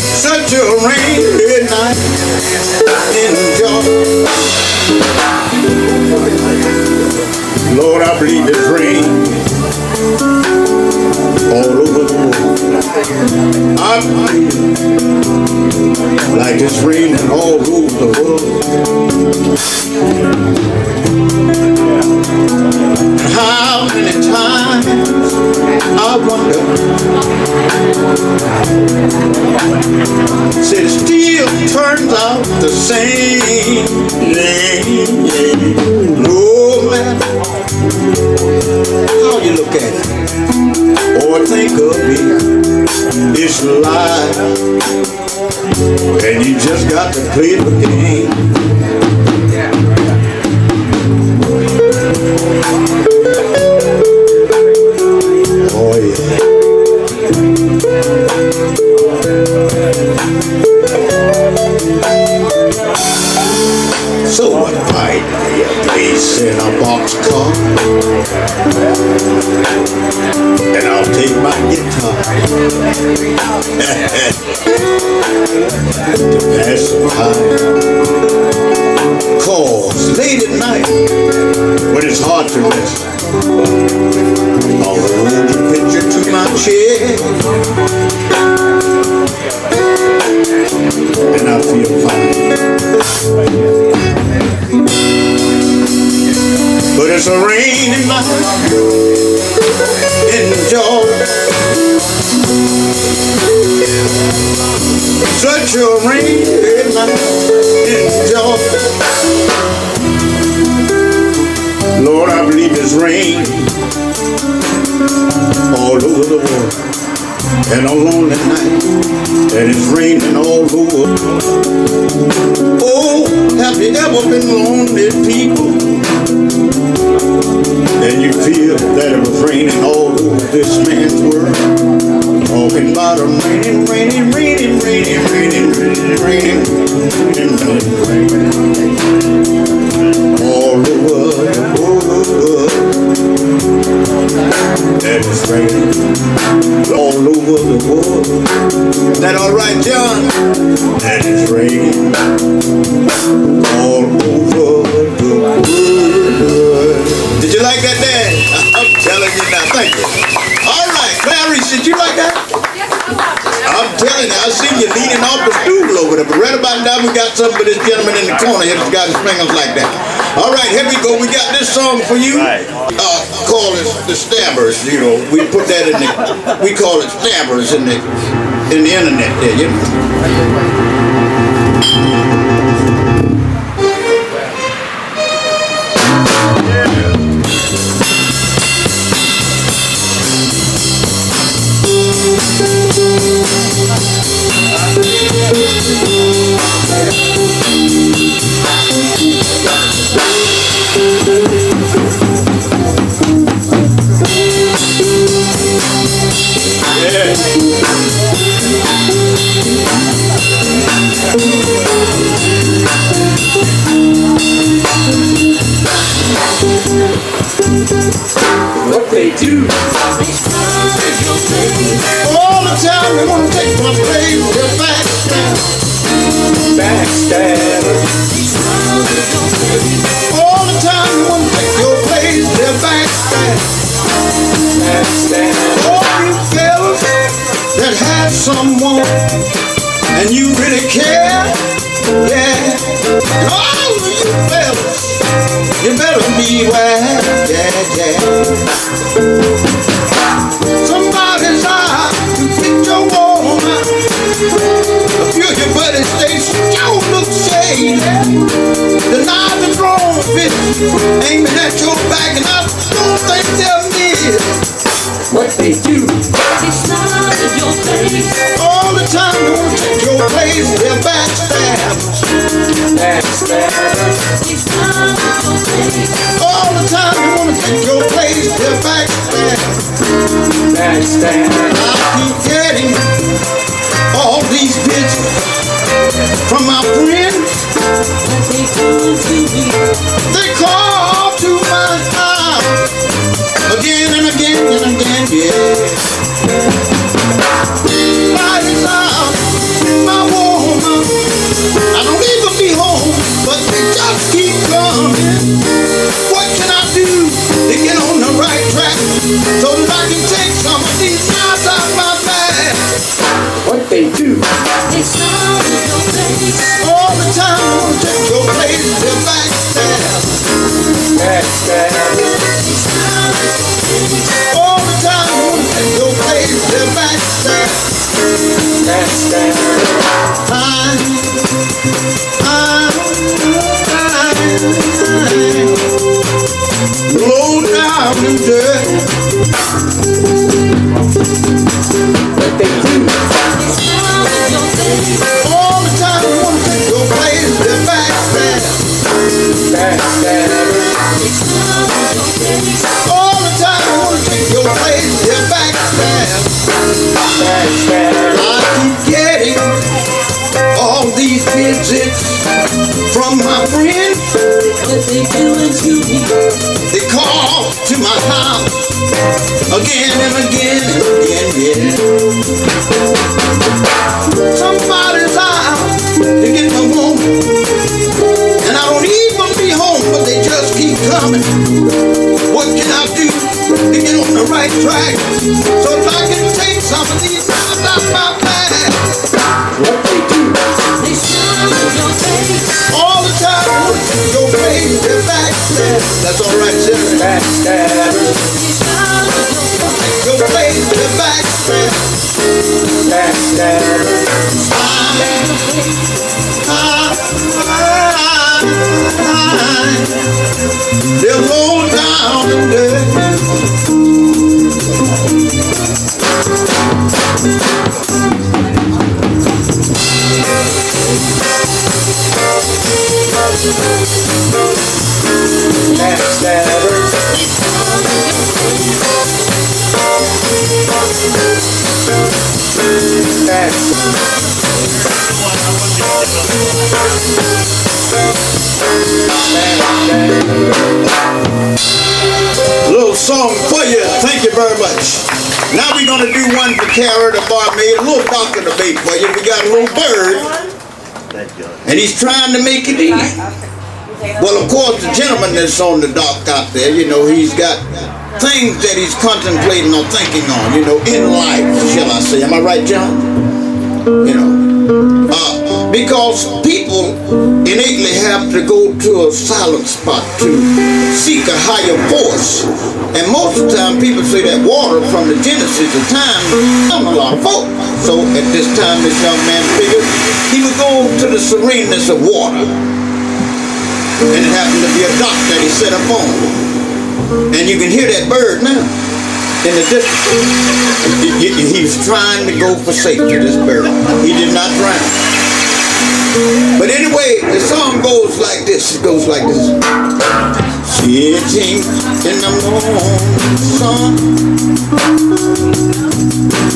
Such a rainy night in Georgia. Lord, I believe it's rain all over the world. I believe like it's raining all over the world. How many times I wonder It still turns out the same No matter how you look at it Or think of it It's life. And you just got to play the To pass time Cause late at night When it's hard to rest I'll hold your picture to my chest And I feel fine. But it's a rainy night Such a night in. Lord, I believe it's rain all over the world. And a lonely night, and it's raining all over. Oh, have you ever been lonely, people? And you feel that it was raining all over this man's world. About a raining, raining, raining, raining, raining, raining, raining, raining, raining, over the world. And it's raining all over the world. That all right, John? And it's raining all over the world. Did you like that, Dad? I'm telling you now. Thank you. Right, did you like that? I'm telling you, I see you leaning off the stool over there. But right about now, we got something for this gentleman in the corner here that's got his fingers like that. All right, here we go. We got this song for you. Uh, call it the Stabbers. You know, we put that in the. We call it Stabbers in the in the internet. There, you know. What they do. All the time they wanna take my place, they're backstab. Backstabber. All better beware, yeah, yeah. Somebody's out to get your woman. A few of your buddies, they sure look shady. The knives and drawn fists aiming at your back, Backstabber. I keep getting all these pictures from my friends. They call to my house again and again and again, yeah. Down. All the time I wanna take your place, backstab. Backstab. All the time I wanna take your place, backstab. Backstab. I keep getting all these visits from my friends. They call to my house again and again and again, yeah. Somebody's face and backstab. That's all right, Jerry. Backstab. Your face and backstab. Backstab. They're low down Little song for you. Thank you very much. Now we're gonna do one for Kara the barmaid, a little dock of the bay for you. We got a little bird, and he's trying to make it in. Well, of course, the gentleman that's on the dock out there, you know, he's got things that he's contemplating or thinking on, you know, in life, shall I say. Am I right, John? You know, uh, because people innately have to go to a silent spot to seek a higher force. And most of the time, people say that water from the genesis of time found a lot of folk. So at this time, this young man figured he would go to the sereneness of water. And it happened to be a dock that he set up on. And you can hear that bird now in the distance. He- He's trying to go for safety, this bird. He did not drown. But anyway, the song goes like this. It goes like this. Sitting in the morning sun.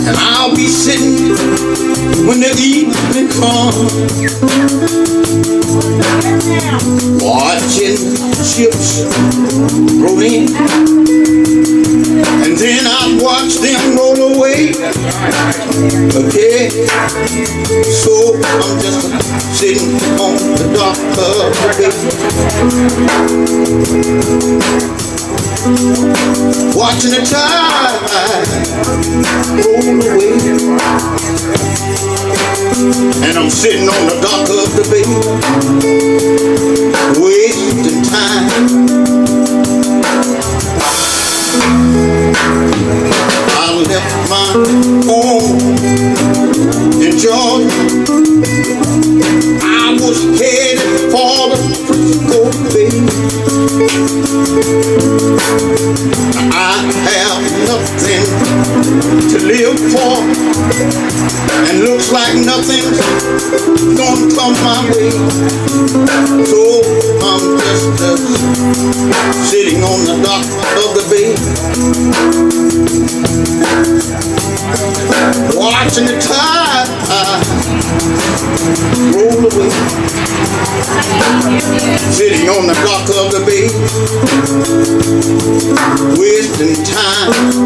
And I'll be sitting when the evening comes. Watching ships And then I watch them roll away. Okay. So I'm just sitting on the dock of the bay. Watching the tide roll away. And I'm sitting on the dock of the bay. Gonna my way. So I'm just uh, sitting on the dock of the bay, watching the tide roll away. Sitting on the dock of the bay, wasting time.